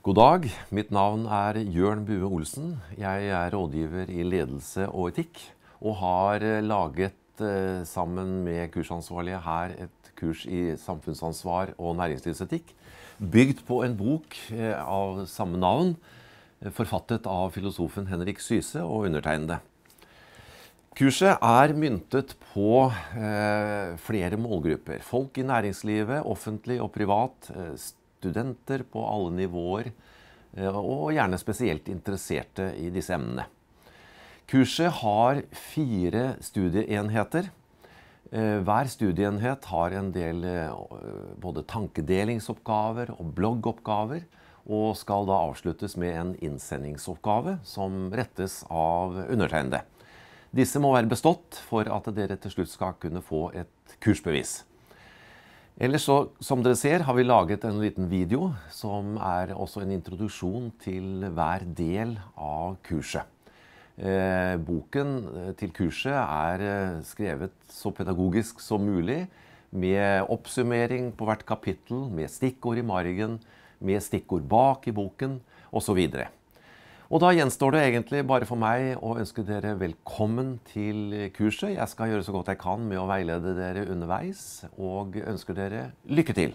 God dag. Mitt navn er Jørn Bue Olsen. Jeg er rådgiver i ledelse og etikk, og har eh, laget eh, sammen med kursansvarlige her et kurs i samfunnsansvar og næringslivsetikk, bygd på en bok eh, av samme navn, forfattet av filosofen Henrik Syse og undertegnede. Kurset er myntet på flere målgrupper. Folk i næringslivet, offentlig og privat. Studenter på alle nivåer, eh, og gjerne spesielt interesserte i disse emnene. Kurset har fire studieenheter. Eh, hver studieenhet har en del eh, både tankedelingsoppgaver og bloggoppgaver, og skal da avsluttes med en innsendingsoppgave som rettes av undertegnede. Disse må være bestått for at dere til slutt skal kunne få et kursbevis. Ellers så, som dere ser, har vi laget en liten video som er også en introduksjon til hver del av kurset. Eh, boken eh, til kurset er eh, skrevet så pedagogisk som mulig, med oppsummering på hvert kapittel, med stikkord i margen, med stikkord bak i boken osv. Og da gjenstår det egentlig bare for meg å ønske dere velkommen til kurset. Jeg skal gjøre så godt jeg kan med å veilede dere underveis, og ønsker dere lykke til.